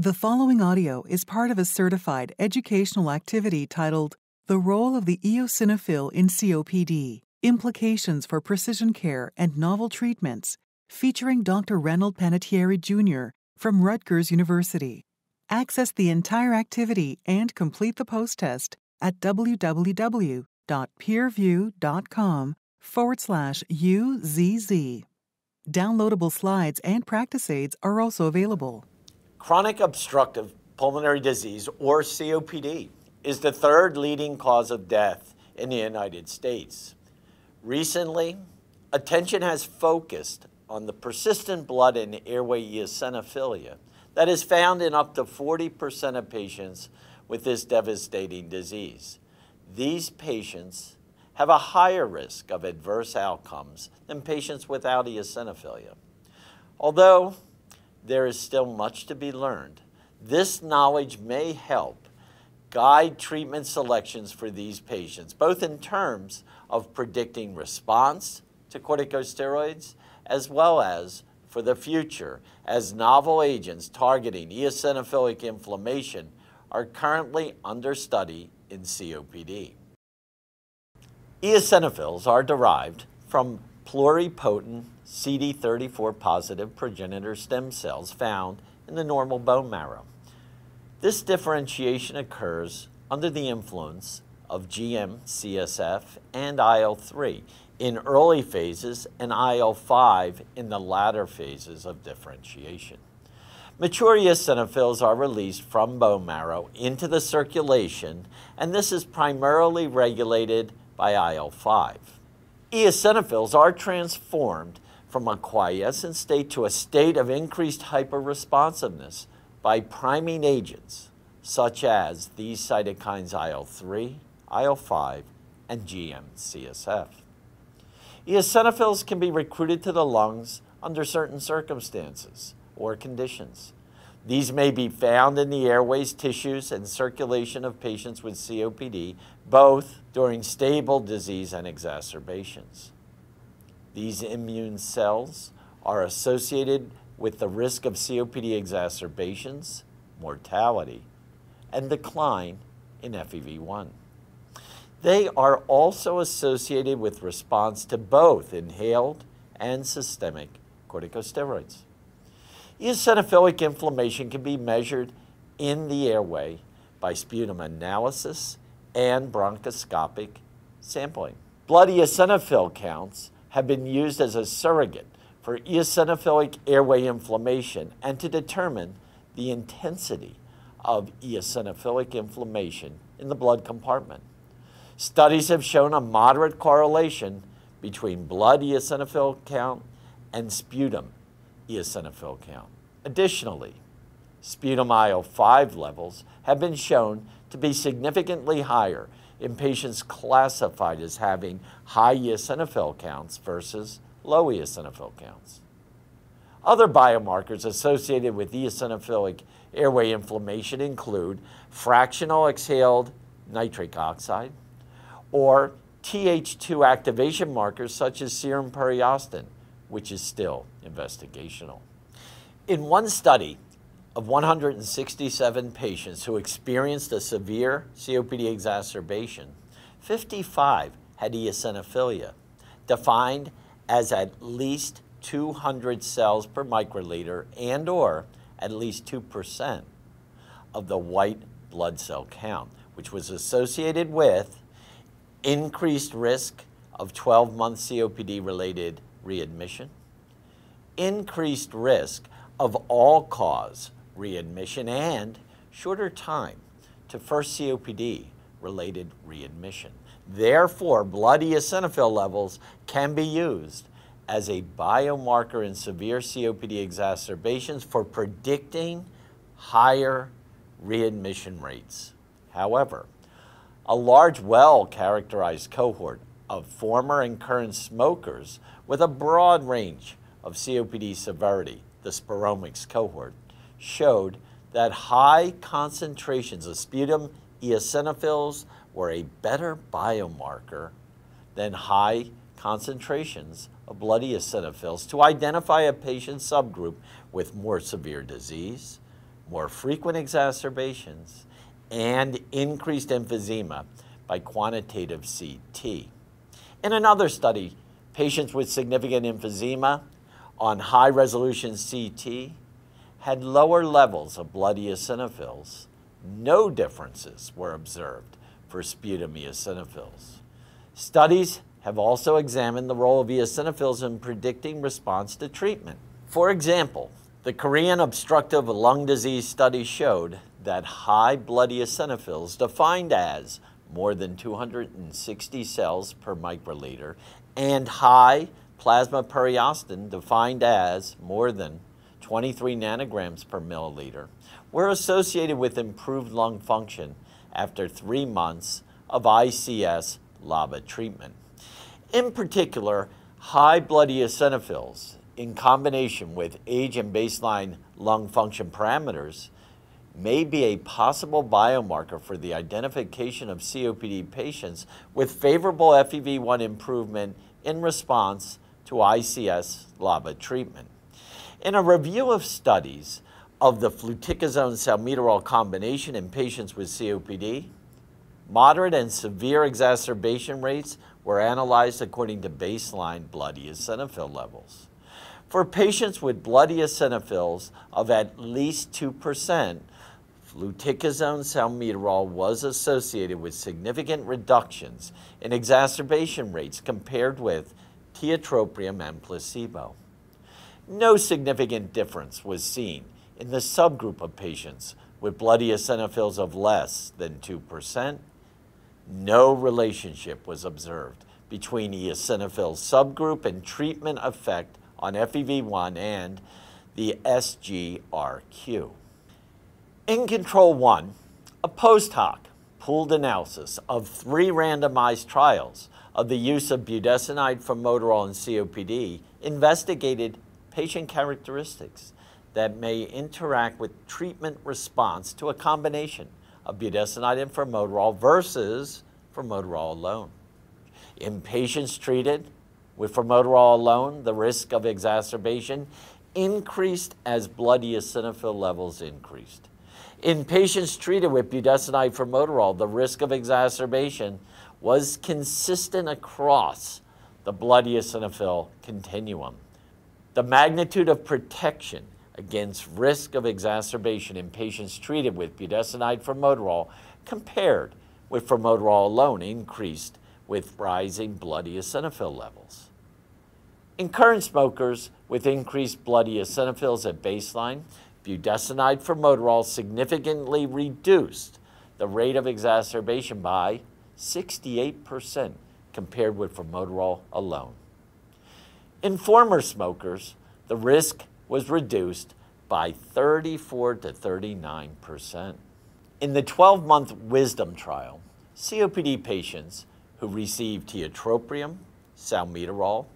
The following audio is part of a certified educational activity titled The Role of the Eosinophil in COPD Implications for Precision Care and Novel Treatments, featuring Dr. Reynold Panettieri Jr. from Rutgers University. Access the entire activity and complete the post test at www.peerview.com forward slash UZZ. Downloadable slides and practice aids are also available. Chronic obstructive pulmonary disease, or COPD, is the third leading cause of death in the United States. Recently, attention has focused on the persistent blood and airway eosinophilia that is found in up to 40% of patients with this devastating disease. These patients have a higher risk of adverse outcomes than patients without eosinophilia. Although there is still much to be learned, this knowledge may help guide treatment selections for these patients, both in terms of predicting response to corticosteroids as well as for the future, as novel agents targeting eosinophilic inflammation are currently under study in COPD. Eosinophils are derived from pluripotent CD34 positive progenitor stem cells found in the normal bone marrow. This differentiation occurs under the influence of GM-CSF and IL-3 in early phases and IL-5 in the latter phases of differentiation. Mature eosinophils are released from bone marrow into the circulation, and this is primarily regulated by IL-5. Eosinophils are transformed from a quiescent state to a state of increased hyperresponsiveness by priming agents such as these cytokines IL-3, IL-5, and GM-CSF. Eosinophils can be recruited to the lungs under certain circumstances or conditions. These may be found in the airways, tissues, and circulation of patients with COPD, both during stable disease and exacerbations. These immune cells are associated with the risk of COPD exacerbations, mortality, and decline in FEV1. They are also associated with response to both inhaled and systemic corticosteroids. Eosinophilic inflammation can be measured in the airway by sputum analysis and bronchoscopic sampling. Blood eosinophil counts have been used as a surrogate for eosinophilic airway inflammation and to determine the intensity of eosinophilic inflammation in the blood compartment. Studies have shown a moderate correlation between blood eosinophil count and sputum eosinophil count. Additionally, sputum IL-5 levels have been shown to be significantly higher in patients classified as having high eosinophil counts versus low eosinophil counts. Other biomarkers associated with eosinophilic airway inflammation include fractional exhaled nitric oxide, or Th2 activation markers such as serum periostin, which is still investigational. In one study of 167 patients who experienced a severe COPD exacerbation, 55 had eosinophilia, defined as at least 200 cells per microliter and or at least 2% of the white blood cell count, which was associated with increased risk of 12-month COPD-related readmission, increased risk of all-cause readmission, and shorter time to first COPD-related readmission. Therefore, blood eosinophil levels can be used as a biomarker in severe COPD exacerbations for predicting higher readmission rates. However, a large, well-characterized cohort of former and current smokers with a broad range of COPD severity, the Spiromics cohort, showed that high concentrations of sputum eosinophils were a better biomarker than high concentrations of blood eosinophils to identify a patient subgroup with more severe disease, more frequent exacerbations, and increased emphysema by quantitative CT. In another study, patients with significant emphysema on high resolution CT had lower levels of blood eosinophils. No differences were observed for sputum eosinophils. Studies have also examined the role of eosinophils in predicting response to treatment. For example, the Korean obstructive lung disease study showed that high blood eosinophils, defined as more than 260 cells per microliter, and high plasma periostin, defined as more than 23 nanograms per milliliter, were associated with improved lung function after three months of ICS LABA treatment. In particular, high blood eosinophils in combination with age and baseline lung function parameters may be a possible biomarker for the identification of COPD patients with favorable FEV1 improvement in response to ICS LABA treatment. In a review of studies of the fluticasone salmeterol combination in patients with COPD, moderate and severe exacerbation rates were analyzed according to baseline blood eosinophil levels. For patients with blood eosinophils of at least 2%, fluticasone salmeterol was associated with significant reductions in exacerbation rates compared with tiotropium and placebo. No significant difference was seen in the subgroup of patients with blood eosinophils of less than 2%. No relationship was observed between eosinophil subgroup and treatment effect on FEV1 and the SGRQ. In Control 1, a post hoc pooled analysis of three randomized trials of the use of budesonide formoterol in COPD investigated patient characteristics that may interact with treatment response to a combination of budesonide and formoterol versus formoterol alone. In patients treated with formoterol alone, the risk of exacerbation increased as blood eosinophil levels increased. In patients treated with budesonide formoterol, the risk of exacerbation was consistent across the blood eosinophil continuum. The magnitude of protection against risk of exacerbation in patients treated with budesonide formoterol compared with formoterol alone increased with rising blood eosinophil levels. In current smokers with increased blood eosinophils at baseline, budesonide formoterol significantly reduced the rate of exacerbation by 68% compared with for formoterol alone. In former smokers, the risk was reduced by 34 to 39 percent. In the 12 month Wisdom trial, COPD patients who received tiotropium, salmeterol,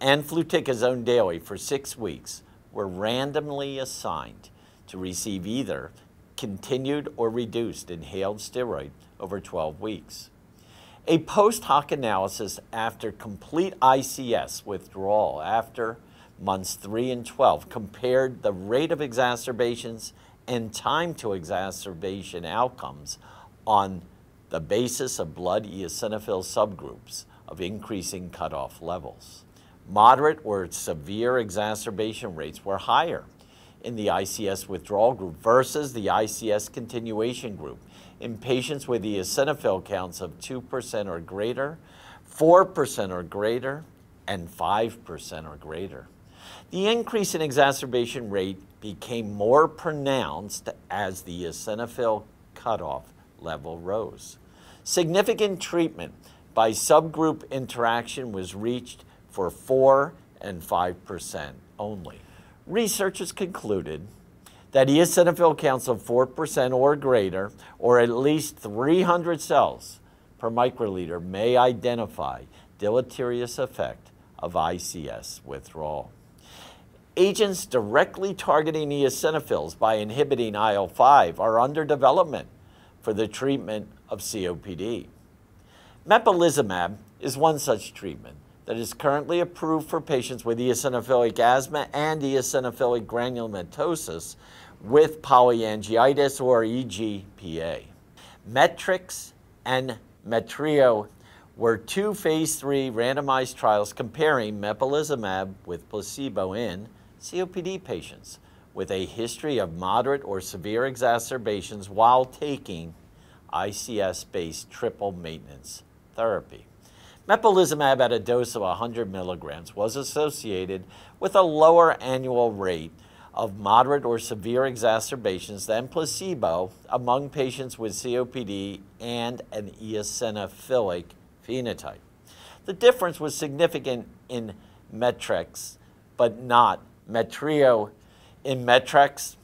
and fluticasone daily for six weeks were randomly assigned to receive either continued or reduced inhaled steroid over 12 weeks. A post hoc analysis after complete ICS withdrawal after months 3 and 12 compared the rate of exacerbations and time to exacerbation outcomes on the basis of blood eosinophil subgroups of increasing cutoff levels. Moderate or severe exacerbation rates were higher in the ICS withdrawal group versus the ICS continuation group in patients with the eosinophil counts of 2% or greater, 4% or greater, and 5% or greater. The increase in exacerbation rate became more pronounced as the eosinophil cutoff level rose. Significant treatment by subgroup interaction was reached for 4 and 5% only. Researchers concluded that eosinophil counts of 4% or greater, or at least 300 cells per microliter, may identify deleterious effect of ICS withdrawal. Agents directly targeting eosinophils by inhibiting IL-5 are under development for the treatment of COPD. Mepolizumab is one such treatment that is currently approved for patients with eosinophilic asthma and eosinophilic granulomatosis with polyangiitis or EGPA. METREX and METREO were two phase 3 randomized trials comparing mepolizumab with placebo in COPD patients with a history of moderate or severe exacerbations while taking ICS-based triple maintenance therapy. Mepolizumab at a dose of 100 milligrams was associated with a lower annual rate of moderate or severe exacerbations than placebo among patients with COPD and an eosinophilic phenotype. The difference was significant in METREX, but not METREO. In METREX,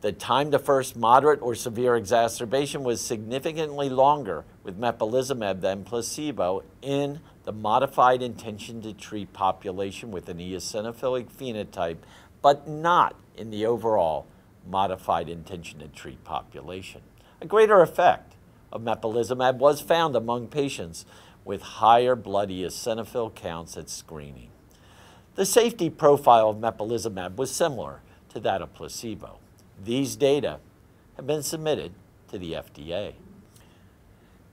the time to first moderate or severe exacerbation was significantly longer with mepolizumab than placebo in the modified intention to treat population with an eosinophilic phenotype, but not in the overall modified intention to treat population. A greater effect of mepolizumab was found among patients with higher blood eosinophil counts at screening. The safety profile of mepolizumab was similar to that of placebo. These data have been submitted to the FDA.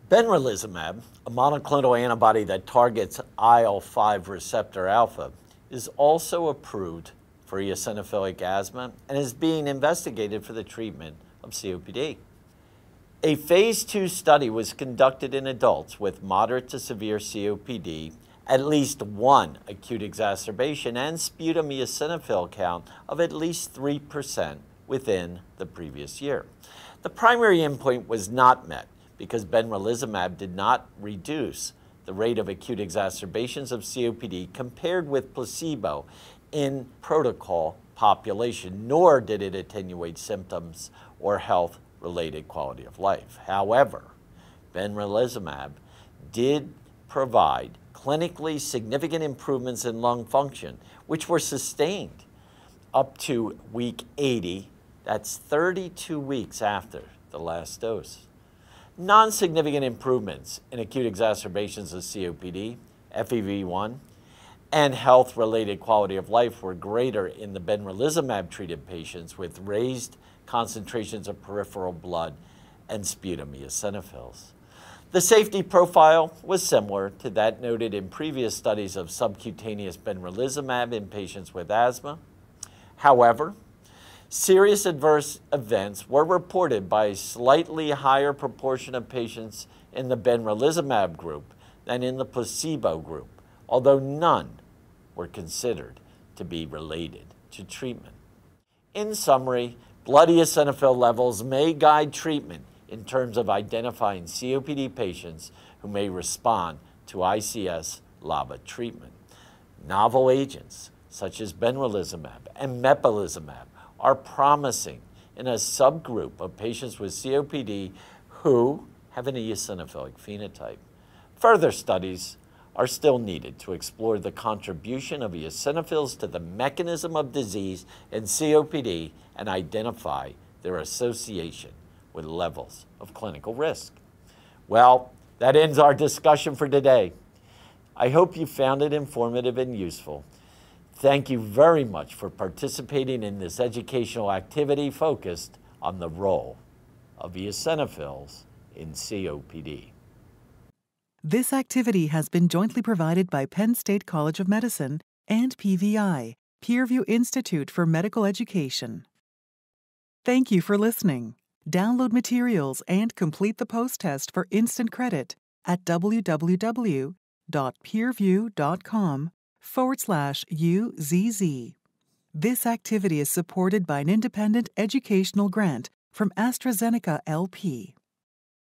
Benralizumab, a monoclonal antibody that targets IL-5 receptor alpha, is also approved for eosinophilic asthma and is being investigated for the treatment of COPD. A phase 2 study was conducted in adults with moderate to severe COPD, at least one acute exacerbation, and sputum eosinophil count of at least 3% within the previous year. The primary endpoint was not met because benralizumab did not reduce the rate of acute exacerbations of COPD compared with placebo in protocol population, nor did it attenuate symptoms or health related quality of life. However, benralizumab did provide clinically significant improvements in lung function, which were sustained up to week 80 that's 32 weeks after the last dose. Non significant improvements in acute exacerbations of COPD, FEV1, and health related quality of life were greater in the benralizumab treated patients with raised concentrations of peripheral blood and sputum eosinophils. The safety profile was similar to that noted in previous studies of subcutaneous benralizumab in patients with asthma. However, Serious adverse events were reported by a slightly higher proportion of patients in the benralizumab group than in the placebo group, although none were considered to be related to treatment. In summary, blood eosinophil levels may guide treatment in terms of identifying COPD patients who may respond to ICS LABA treatment. Novel agents such as benralizumab and mepolizumab are promising in a subgroup of patients with COPD who have an eosinophilic phenotype. Further studies are still needed to explore the contribution of eosinophils to the mechanism of disease in COPD and identify their association with levels of clinical risk. Well, that ends our discussion for today. I hope you found it informative and useful. Thank you very much for participating in this educational activity focused on the role of eosinophils in COPD. This activity has been jointly provided by Penn State College of Medicine and PVI, Peerview Institute for Medical Education. Thank you for listening. Download materials and complete the post test for instant credit at www.peerview.com forward slash UZZ. This activity is supported by an independent educational grant from AstraZeneca LP.